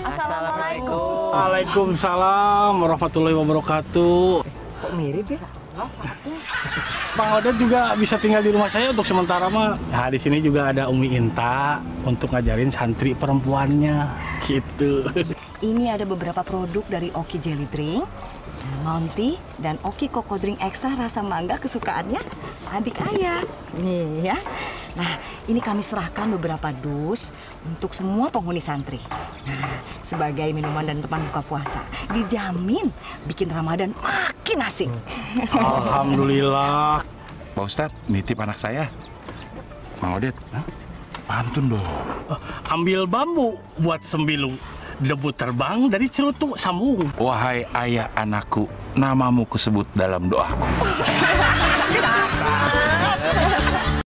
Assalamualaikum. Waalaikumsalam warahmatullahi wabarakatuh. Kok mirip ya? Bang Odet juga bisa tinggal di rumah saya untuk sementara mah. Nah, di sini juga ada Umi Inta untuk ngajarin santri perempuannya. Gitu. Ini ada beberapa produk dari Oki Jelly Drink, Monty, dan Oki Coco Drink Extra rasa mangga kesukaannya adik ayah. Nih ya. Nah, ini kami serahkan beberapa dus untuk semua penghuni santri. Nah, sebagai minuman dan teman buka puasa, dijamin bikin Ramadan makin asik. Alhamdulillah. Pak Ustadz, nitip anak saya. Mang Odet, pantun dong. Ambil bambu buat sembilu. Debu terbang dari cerutu sambung. Wahai ayah anakku, namamu kusebut dalam doaku.